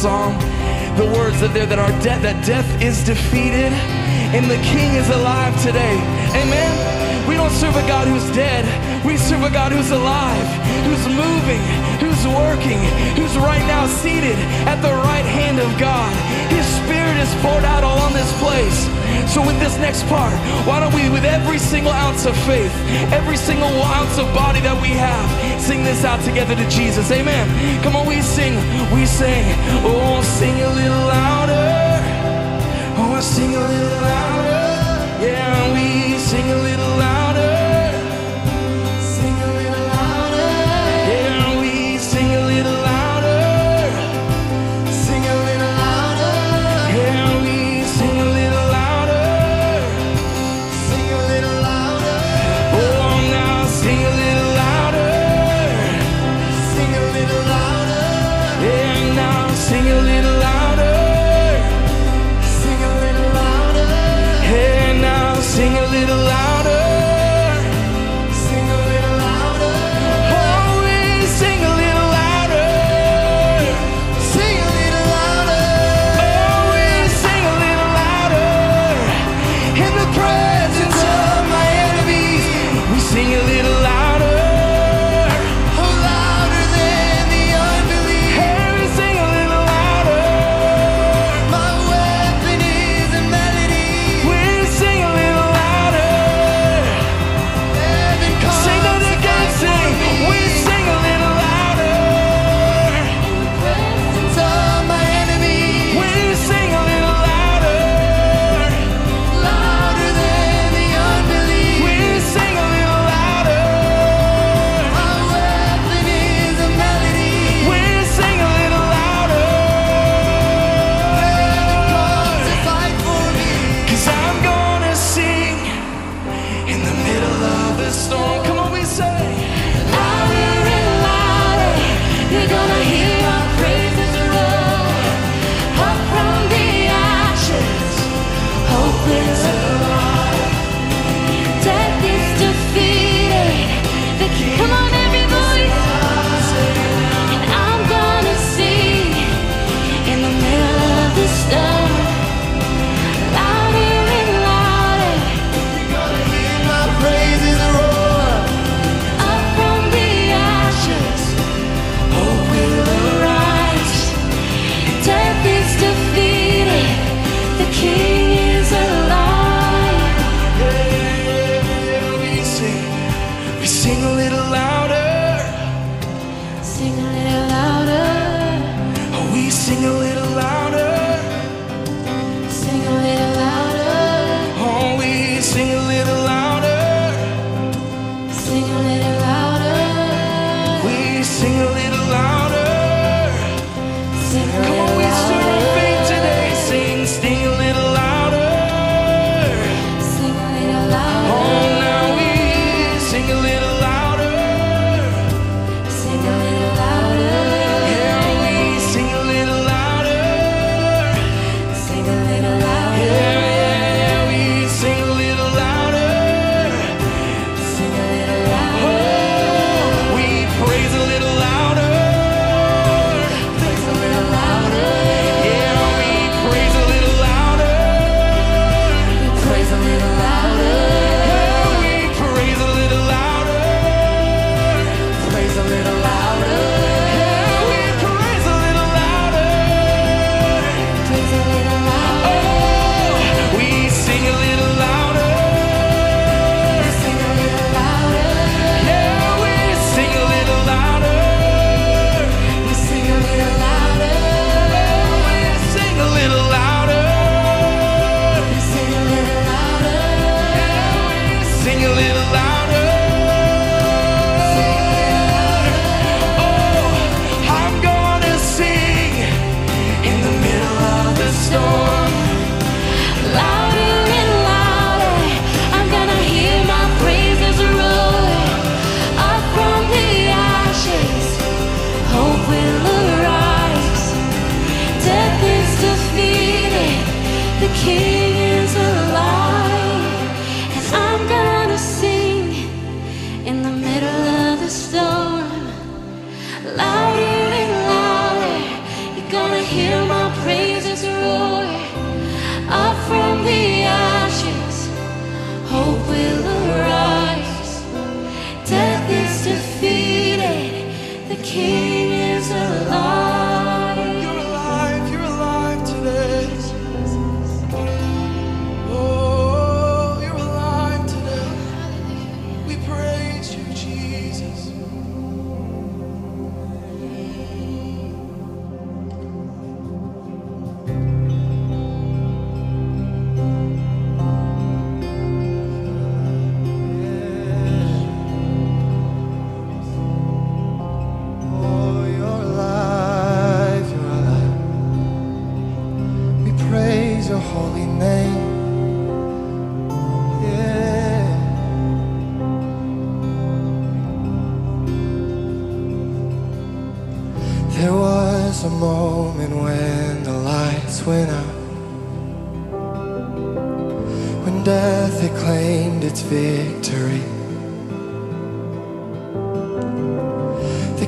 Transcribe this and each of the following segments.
song. The words that there that are dead, that death is defeated and the king is alive today. Amen. We don't serve a God who's dead. We serve a God who's alive, who's moving, who's working, who's right now seated at the right hand of God. His spirit is poured out all on this place. So with this next part, why don't we, with every single ounce of faith, every single ounce of body that we have, sing this out together to Jesus. Amen. Come on, we sing, we sing. Oh, sing a little louder. Oh, sing a little louder. Yeah, we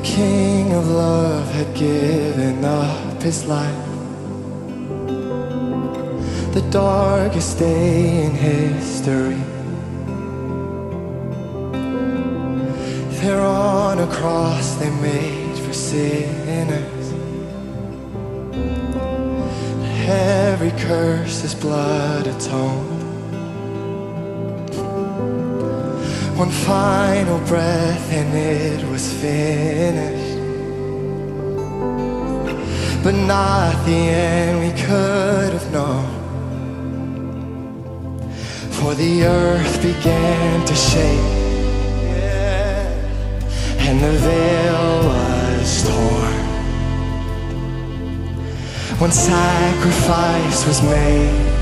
King of love had given up his life. The darkest day in history. There on a cross they made for sinners. Every curse is blood atoned. One final breath and it was finished. But not the end we could have known. For the earth began to shake. And the veil was torn. When sacrifice was made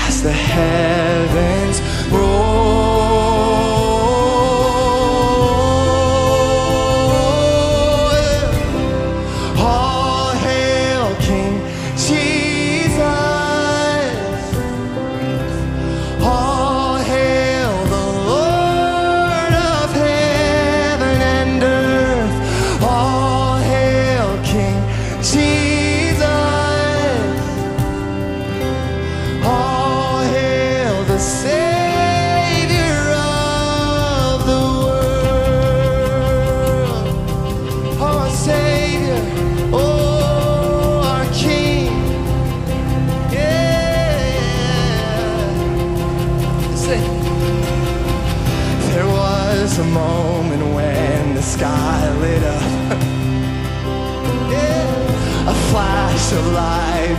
as the heavens roar.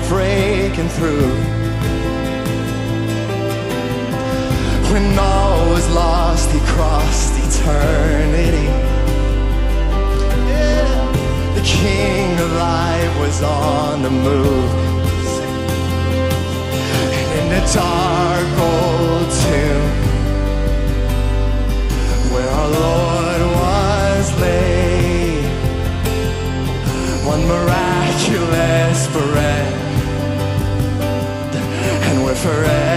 Breaking through. When all was lost, he crossed eternity. Yeah. The king of life was on the move. In the dark old tomb, where our Lord was laid, one miraculous breath, forever.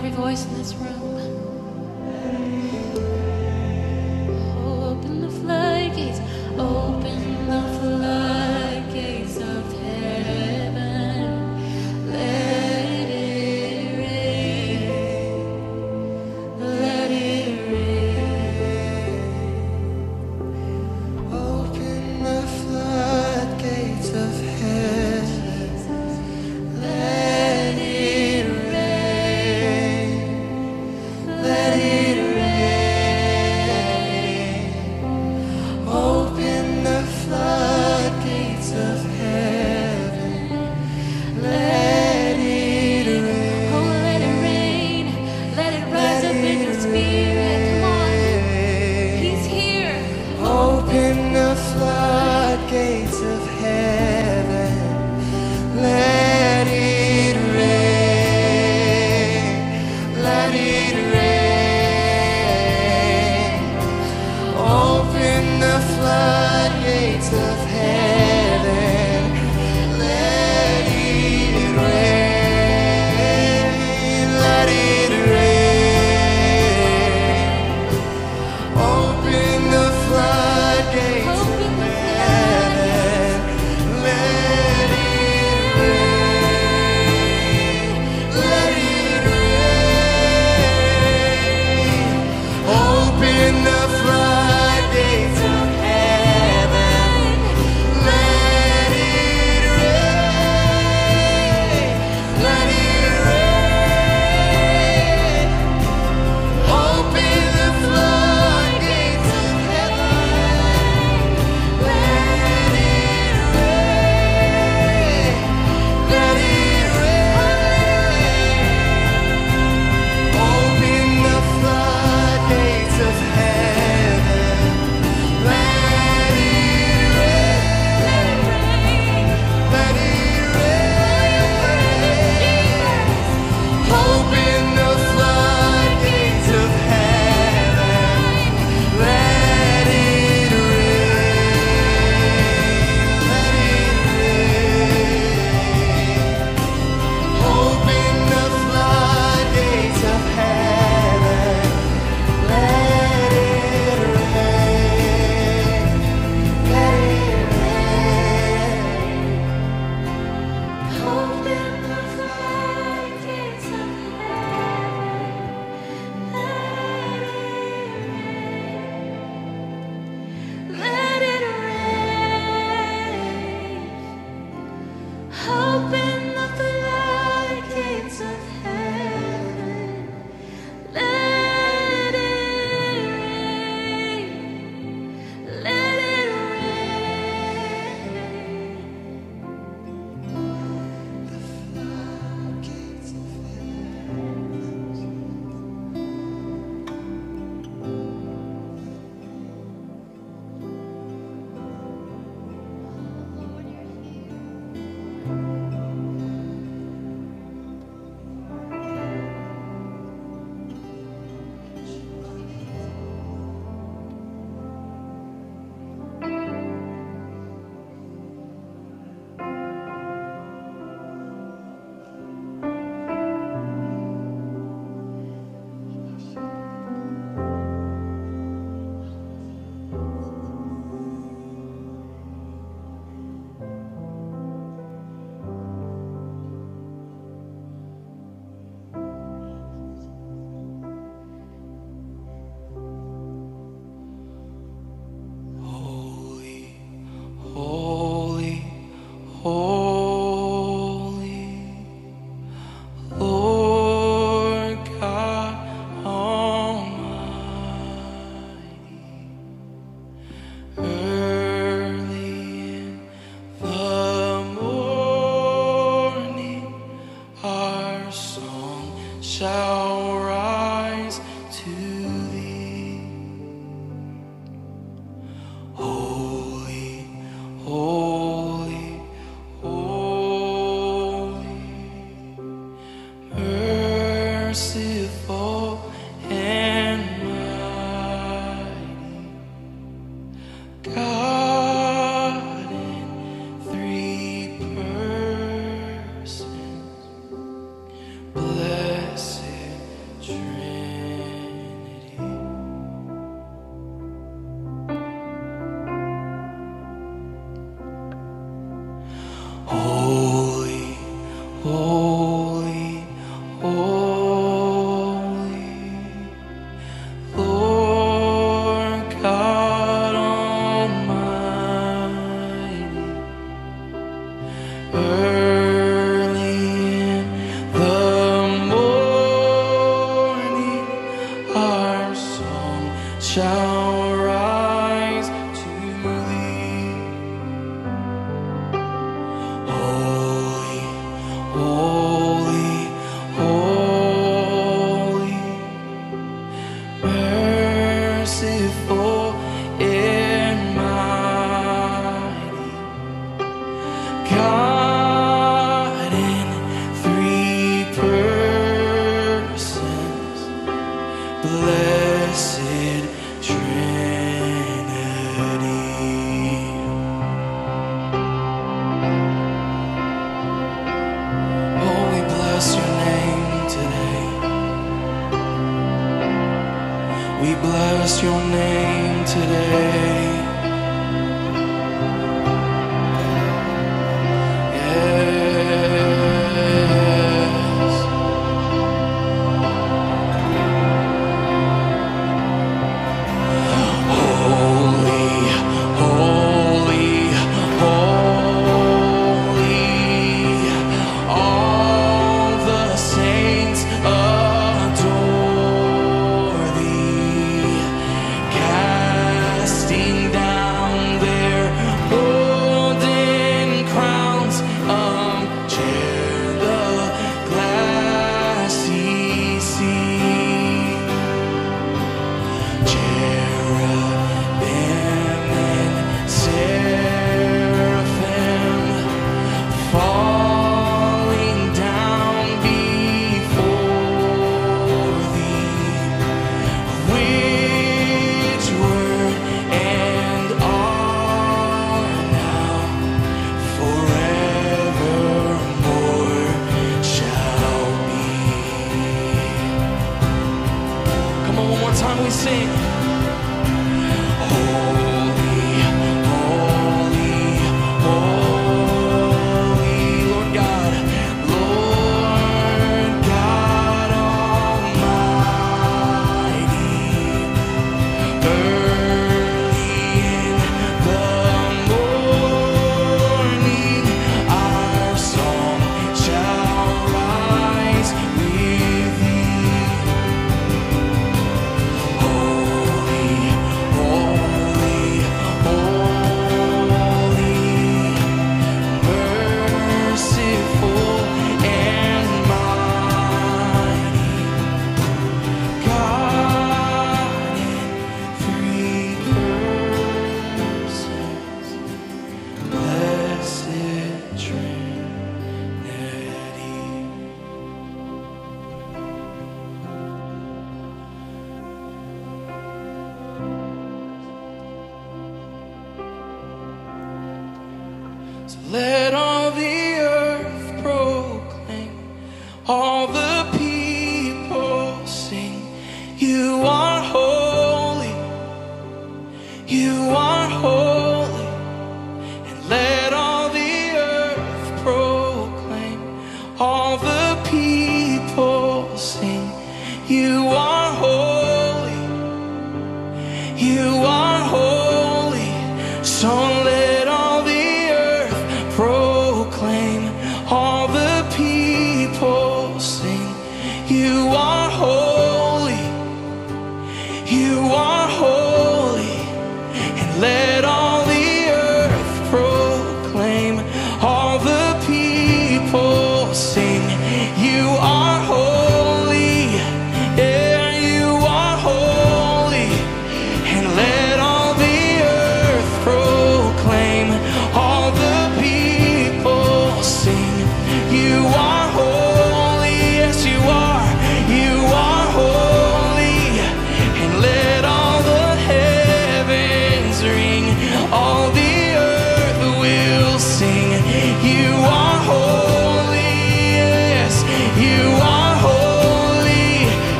Every voice in this room.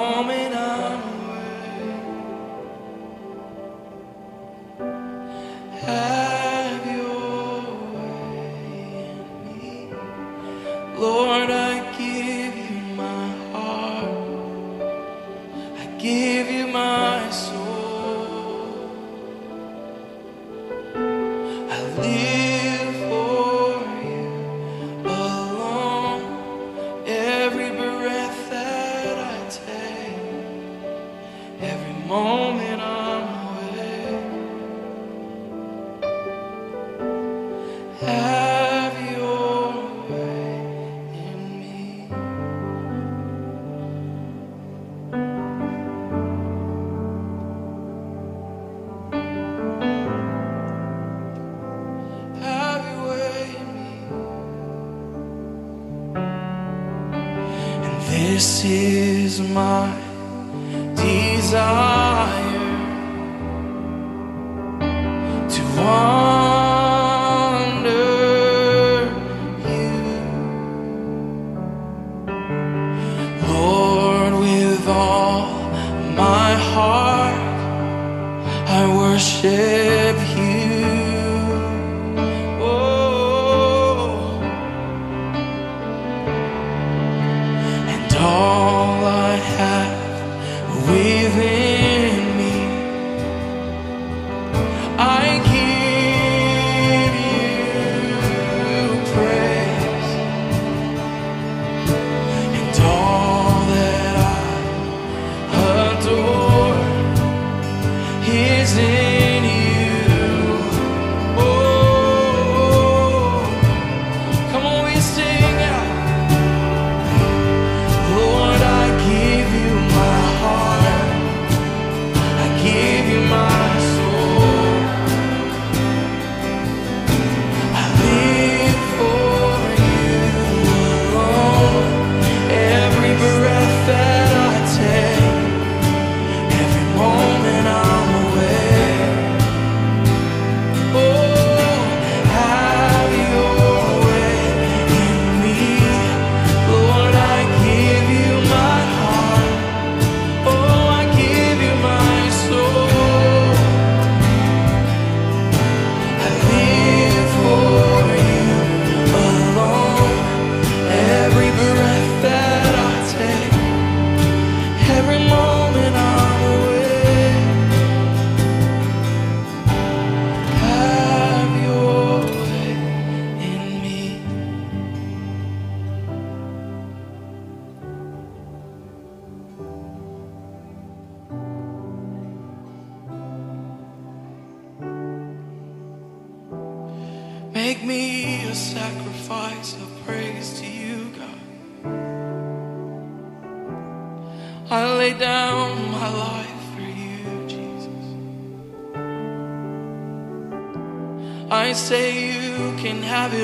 Moment I'm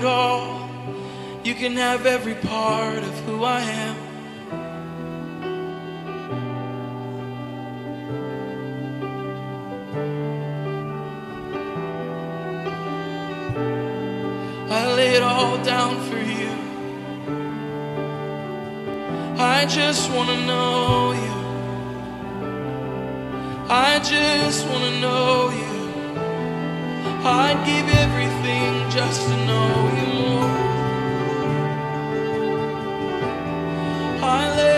all. You can have every part of who I am. I lay it all down for you. I just want to know you. I just want to know you. I'd give everything just to know you more. I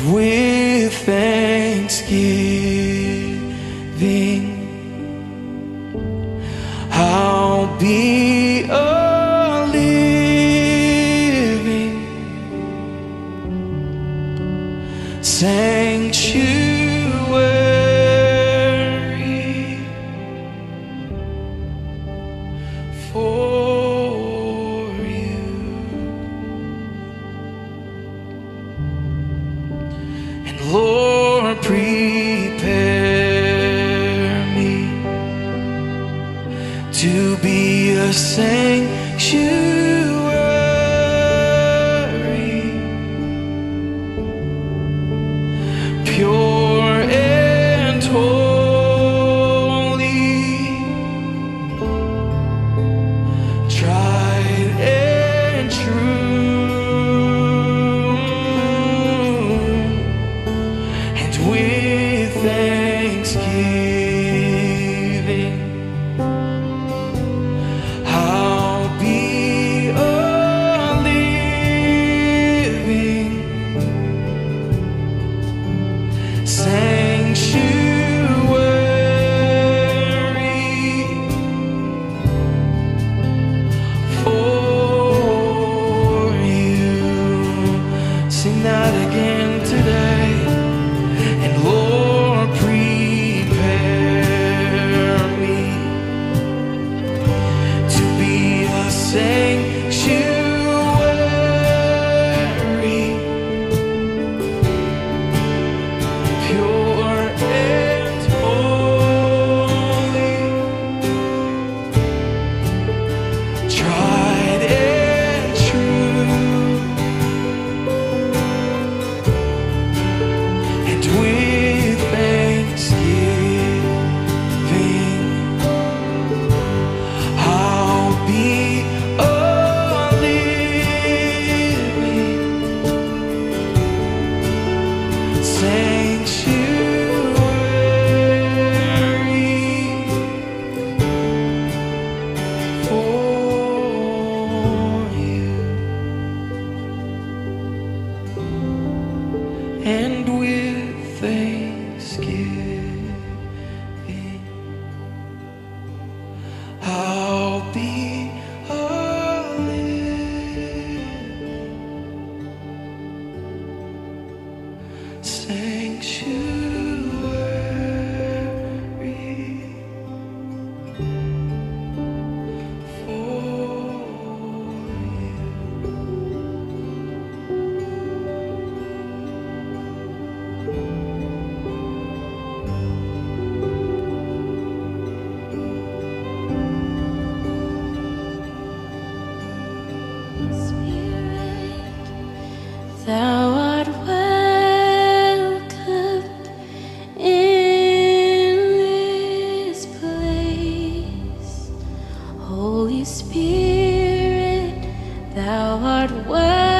with thanksgiving. Spirit, thou art worthy.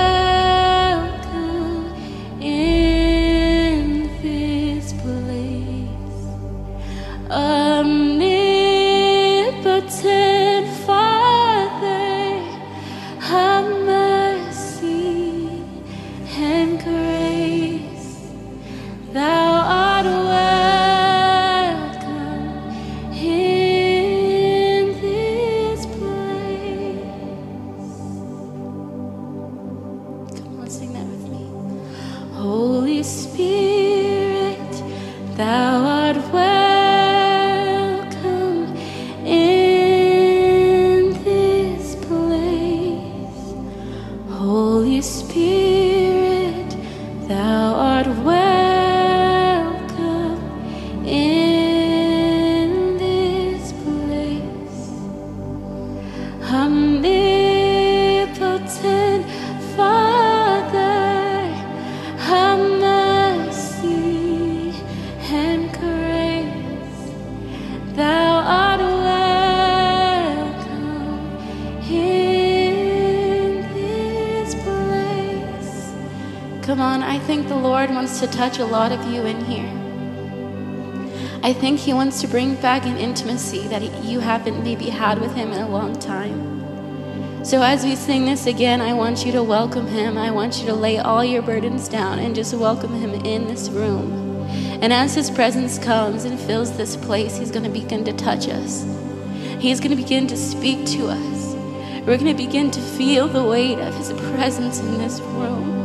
Touch a lot of you in here. I think He wants to bring back an intimacy that you haven't maybe had with Him in a long time. So, as we sing this again, I want you to welcome Him. I want you to lay all your burdens down and just welcome Him in this room. And as His presence comes and fills this place, He's going to begin to touch us. He's going to begin to speak to us. We're going to begin to feel the weight of His presence in this room.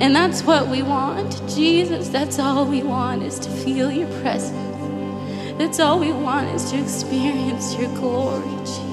And that's what we want. Jesus, that's all we want is to feel your presence. That's all we want is to experience your glory, Jesus.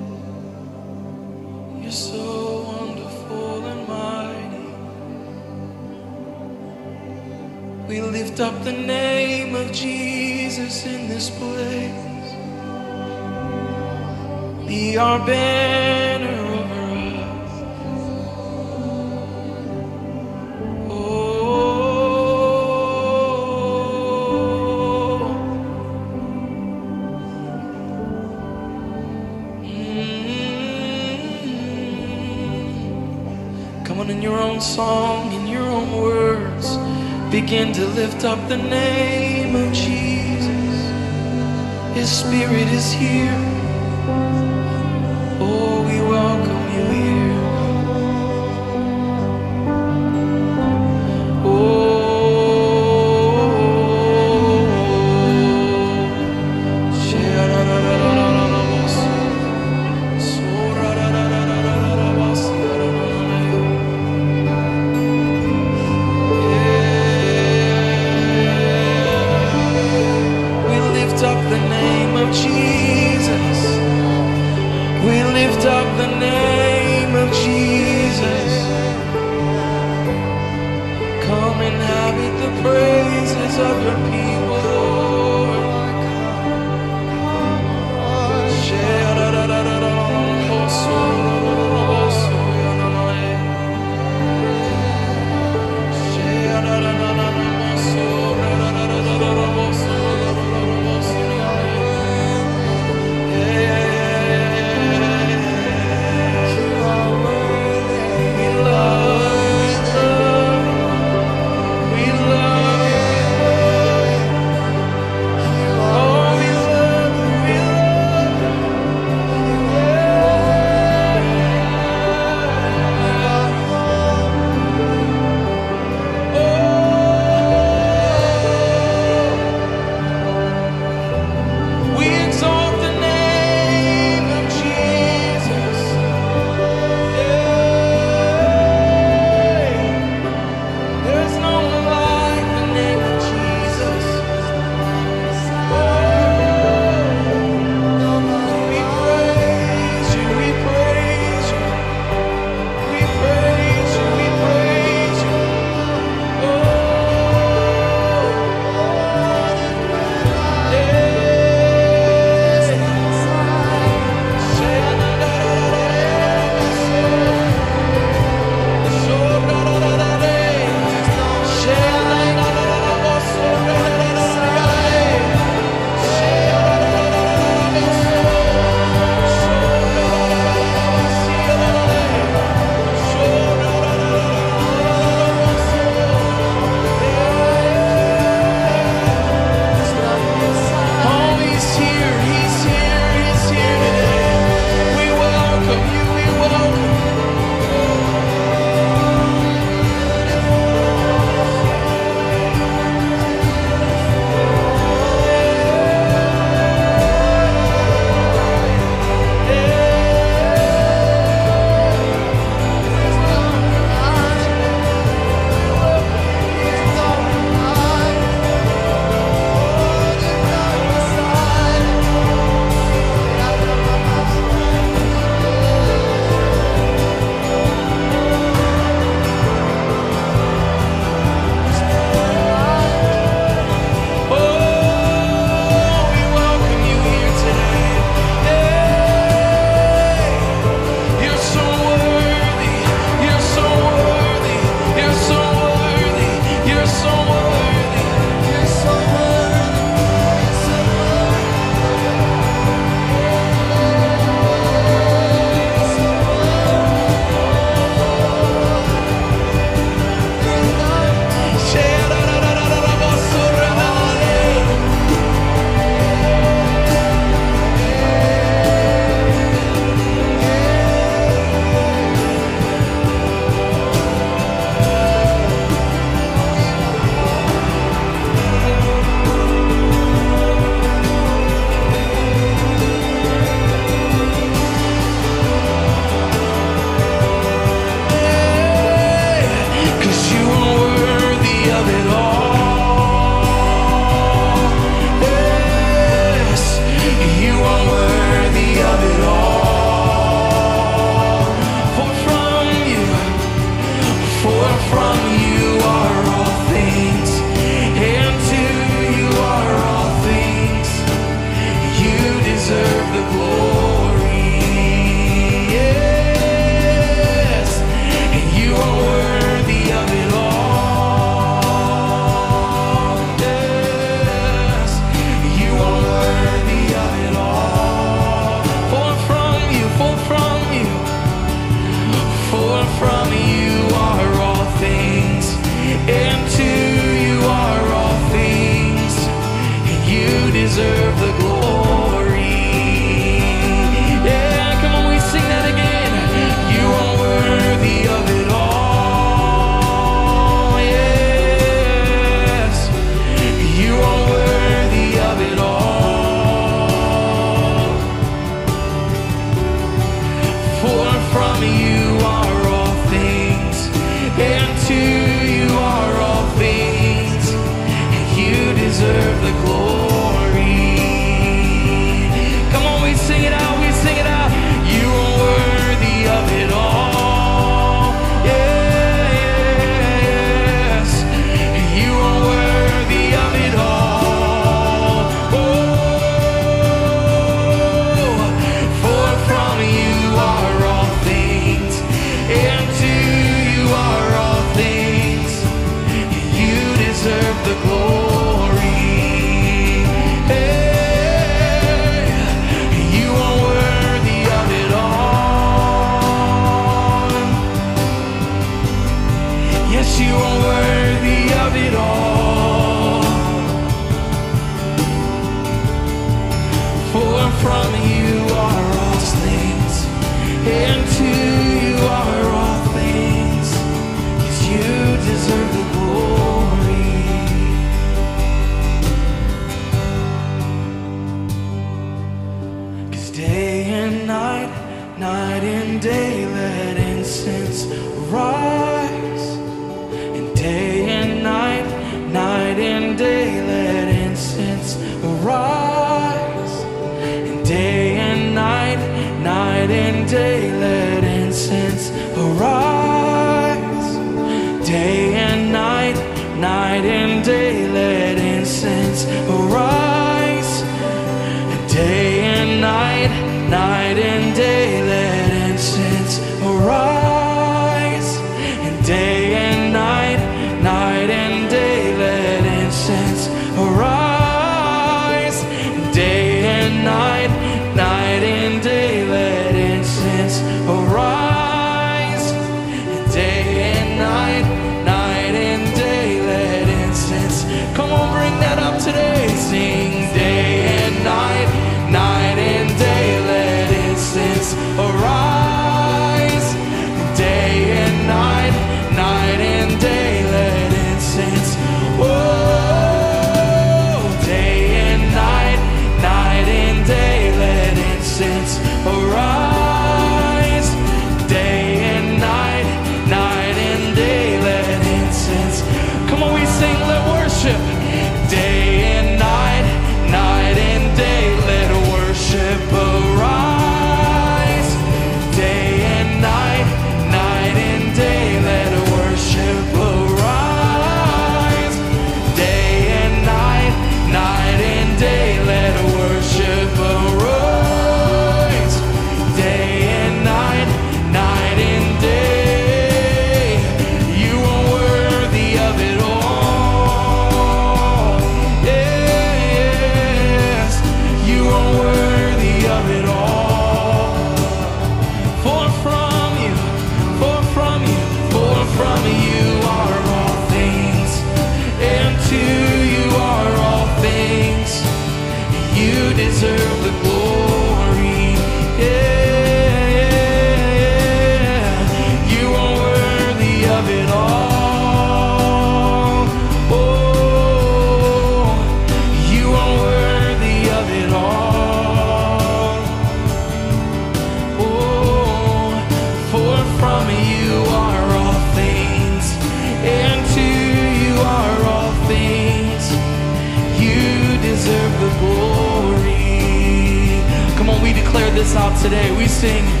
Sing,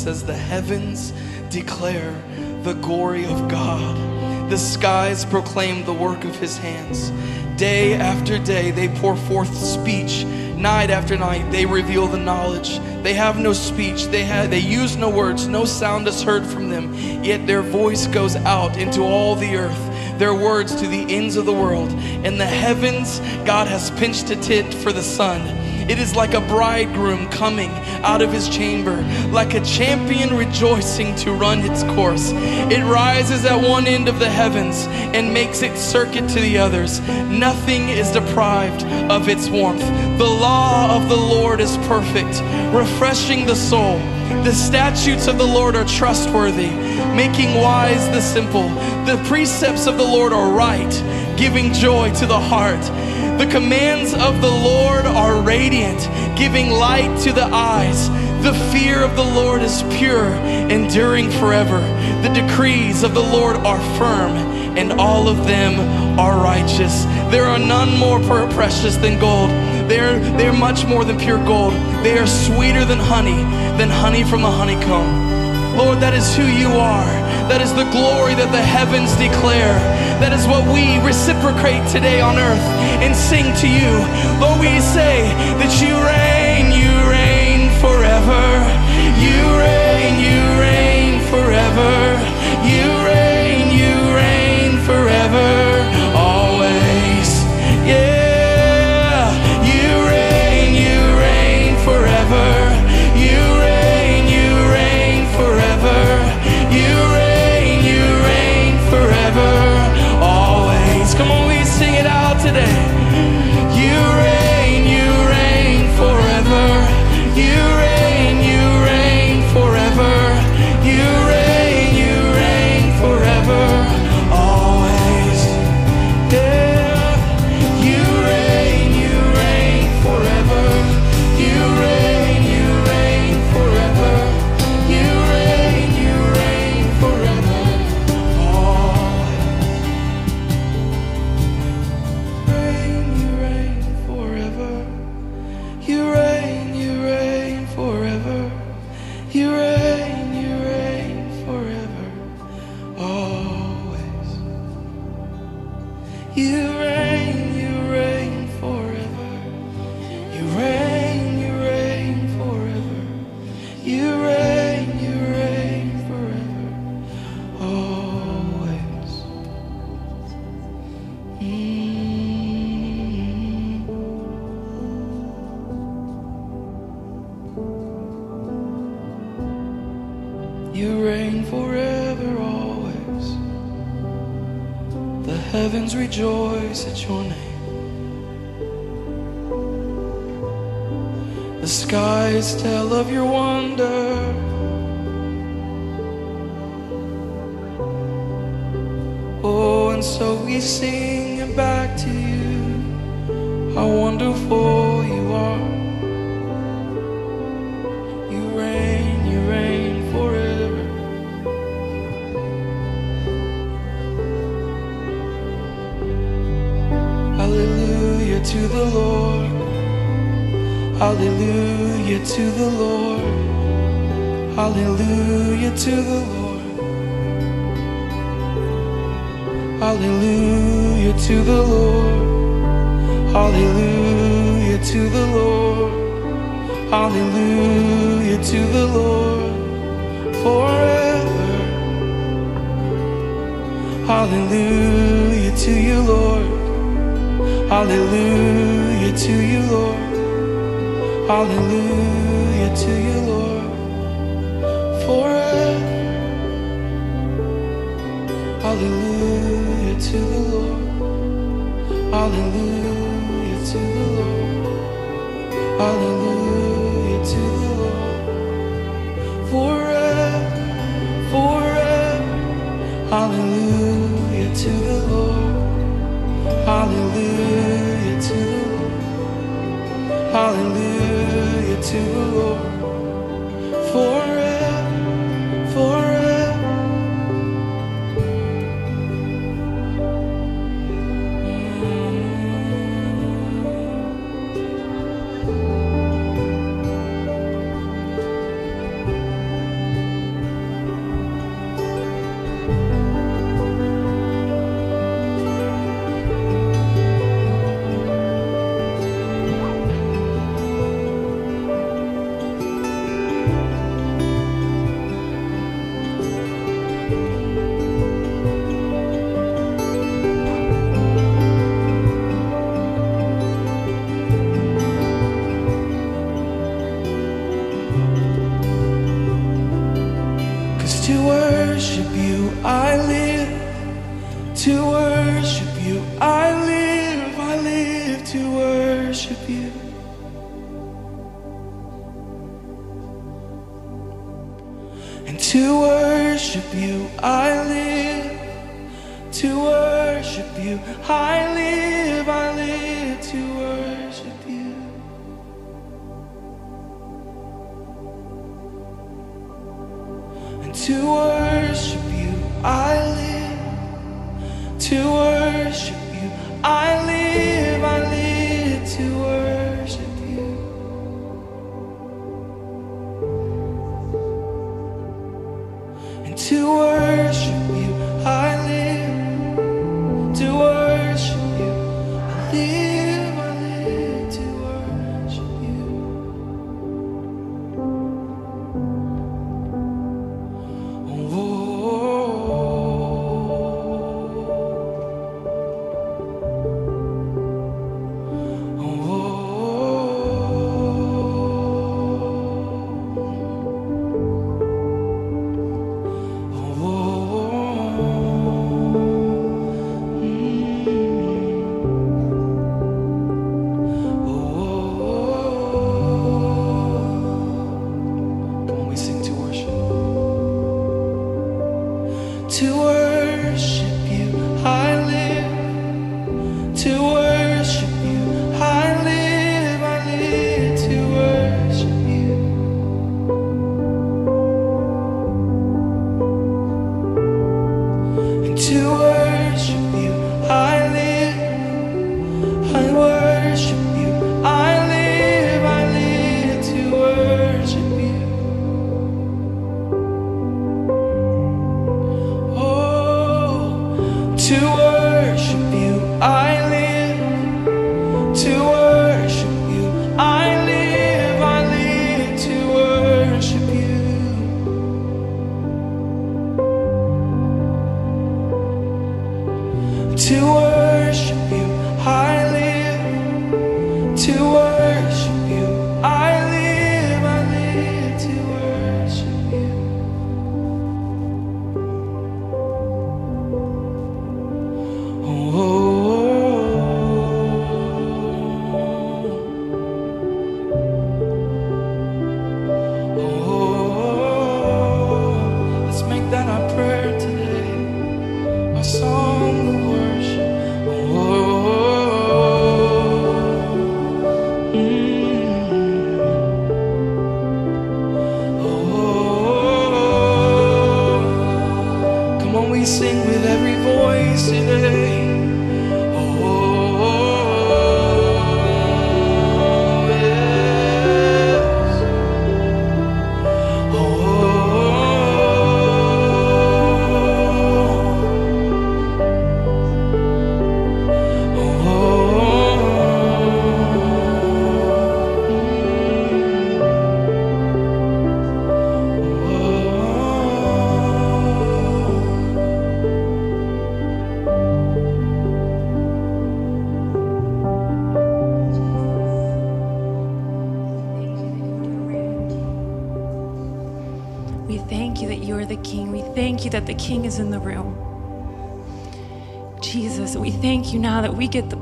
says, The heavens declare the glory of God, the skies proclaim the work of his hands. Day after day, they pour forth speech. Night after night, they reveal the knowledge. They have no speech. They have, they use no words. No sound is heard from them. Yet their voice goes out into all the earth their words to the ends of the world. In the heavens, God has pinched a tent for the sun. It is like a bridegroom coming out of his chamber, like a champion rejoicing to run its course. It rises at one end of the heavens and makes its circuit to the others. Nothing is deprived of its warmth. The law of the Lord is perfect, refreshing the soul. The statutes of the Lord are trustworthy, making wise the simple. The precepts of the Lord are right, giving joy to the heart. The commands of the Lord are radiant, giving light to the eyes. The fear of the Lord is pure, enduring forever. The decrees of the Lord are firm, and all of them are righteous. There are none more precious than gold. They're, they're much more than pure gold. They are sweeter than honey, than honey from the honeycomb. Lord, that is who you are. That is the glory that the heavens declare. That is what we reciprocate today on earth and sing to you. Lord, we say that you reign, you reign forever. Heavens rejoice at your name. The skies tell of your wonder. Oh, and so we sing back to you. How wonderful Hallelujah to the Lord. Hallelujah to the Lord. Hallelujah to the Lord. Hallelujah to the Lord. Hallelujah to the Lord forever. Hallelujah to you, Lord. Hallelujah to you, Lord. Hallelujah to you, Lord. Forever. Hallelujah to the Lord. Hallelujah to the Lord.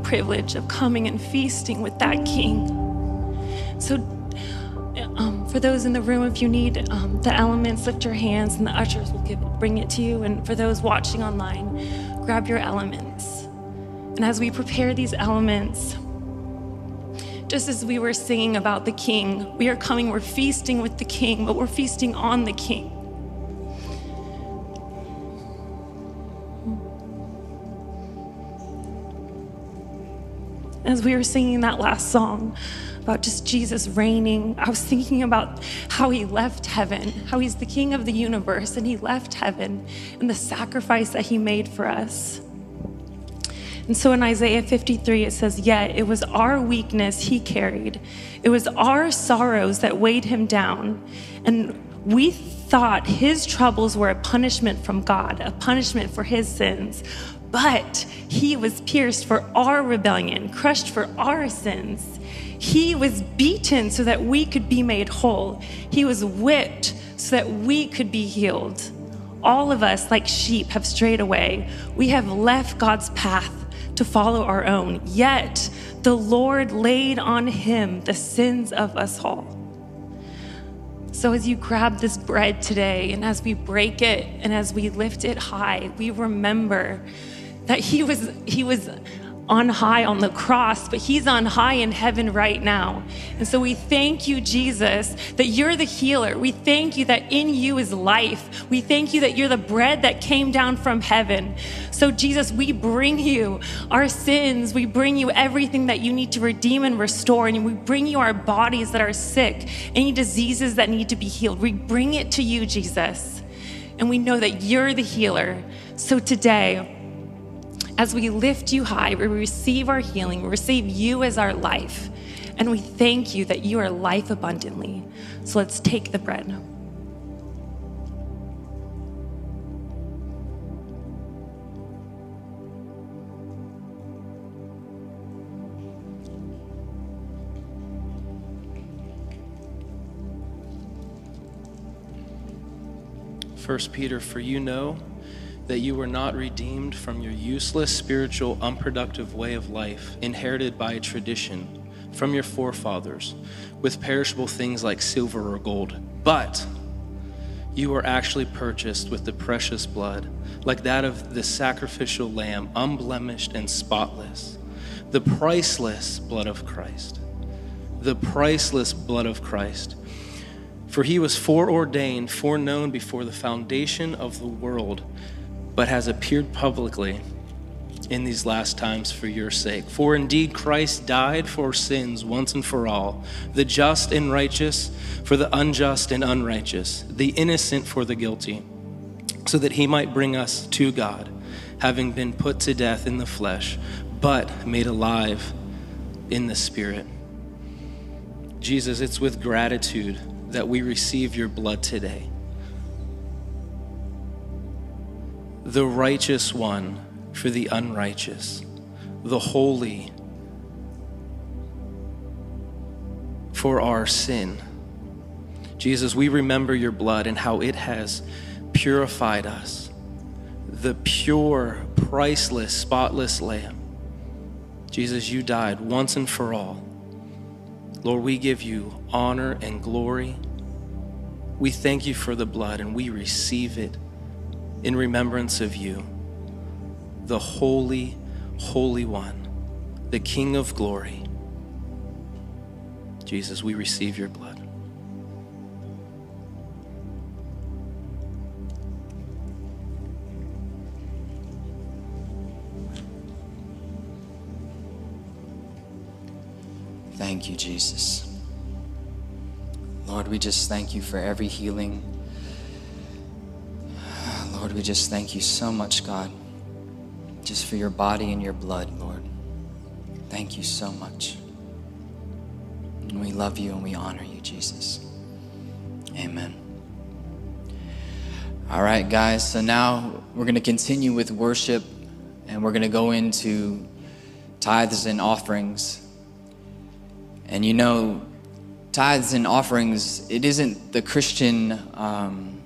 Privilege of coming and feasting with that King. So, um, for those in the room, if you need um, the elements, lift your hands and the ushers will give bring it to you. And for those watching online, grab your elements. And as we prepare these elements, just as we were singing about the King, we are coming, we're feasting with the King, but we're feasting on the King. As we were singing that last song about just Jesus reigning, I was thinking about how he left heaven, how he's the King of the universe, and he left heaven and the sacrifice that he made for us. And so in Isaiah 53, it says, Yet it was our weakness he carried, it was our sorrows that weighed him down. And we thought his troubles were a punishment from God, a punishment for his sins. But he was pierced for our rebellion, crushed for our sins. He was beaten so that we could be made whole. He was whipped so that we could be healed. All of us, like sheep, have strayed away. We have left God's path to follow our own. Yet the Lord laid on him the sins of us all. So, as you grab this bread today, and as we break it, and as we lift it high, we remember that He was, He was on high on the cross, but He's on high in heaven right now. And so we thank you, Jesus, that you're the healer. We thank you that in you is life. We thank you that you're the bread that came down from heaven. So, Jesus, we bring you our sins. We bring you everything that you need to redeem and restore. And we bring you our bodies that are sick, any diseases that need to be healed. We bring it to you, Jesus. And we know that you're the healer. So, today, as we lift you high, we receive our healing, we receive you as our life. And we thank you that you are life abundantly. So let's take the bread. First Peter, for you know that you were not redeemed from your useless, spiritual, unproductive way of life, inherited by tradition from your forefathers, with perishable things like silver or gold, but you were actually purchased with the precious blood, like that of the sacrificial lamb, unblemished and spotless, the priceless blood of Christ. The priceless blood of Christ. For he was foreordained, foreknown before the foundation of the world but has appeared publicly in these last times for your sake. For indeed Christ died for sins once and for all, the just and righteous for the unjust and unrighteous, the innocent for the guilty, so that he might bring us to God, having been put to death in the flesh, but made alive in the spirit. Jesus, it's with gratitude that we receive your blood today. The righteous one for the unrighteous, the holy for our sin. Jesus, we remember your blood and how it has purified us, the pure, priceless, spotless Lamb. Jesus, you died once and for all. Lord, we give you honor and glory. We thank you for the blood and we receive it in remembrance of you, the Holy, Holy One, the King of glory. Jesus, we receive your blood. Thank you, Jesus. Lord, we just thank you for every healing Lord, we just thank you so much, God, just for your body and your blood, Lord. Thank you so much. And we love you and we honor you, Jesus. Amen. All right, guys, so now we're going to continue with worship and we're going to go into tithes and offerings. And you know, tithes and offerings, it isn't the Christian. Um,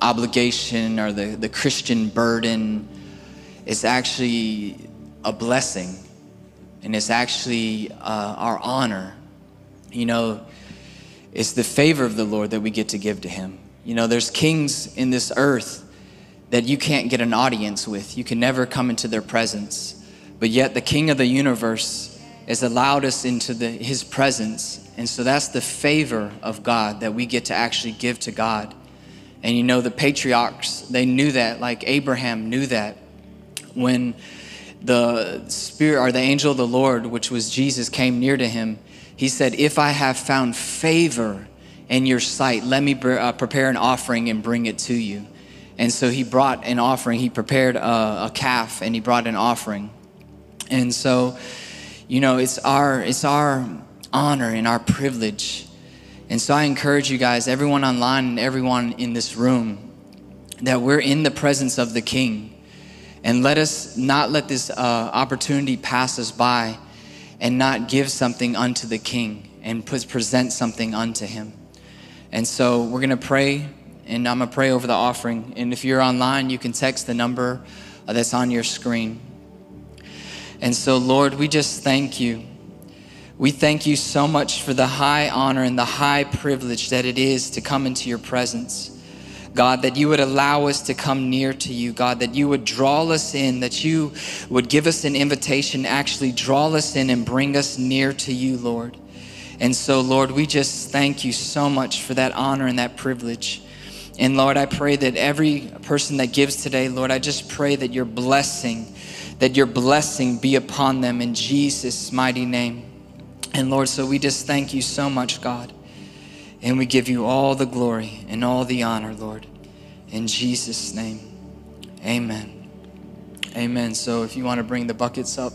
obligation or the, the Christian burden. is actually a blessing and it's actually uh, our honor. You know, it's the favor of the Lord that we get to give to Him. You know, there's kings in this earth that you can't get an audience with, you can never come into their presence. But yet, the King of the universe has allowed us into the, His presence. And so that's the favor of God that we get to actually give to God. And you know, the patriarchs, they knew that, like Abraham knew that. When the spirit or the angel of the Lord, which was Jesus, came near to him, he said, If I have found favor in your sight, let me uh, prepare an offering and bring it to you. And so he brought an offering. He prepared a, a calf and he brought an offering. And so, you know, it's our, it's our honor and our privilege and so I encourage you guys, everyone online and everyone in this room, that we're in the presence of the King. And let us not let this uh, opportunity pass us by and not give something unto the King and present something unto Him. And so we're going to pray and I'm going to pray over the offering. And if you're online, you can text the number uh, that's on your screen. And so, Lord, we just thank you. We thank you so much for the high honor and the high privilege that it is to come into your presence. God, that you would allow us to come near to you, God, that you would draw us in, that you would give us an invitation, actually draw us in and bring us near to you, Lord. And so, Lord, we just thank you so much for that honor and that privilege. And Lord, I pray that every person that gives today, Lord, I just pray that your blessing, that your blessing be upon them in Jesus' mighty name. And Lord, so we just thank you so much, God. And we give you all the glory and all the honor, Lord. In Jesus' name, amen. Amen. So if you want to bring the buckets up.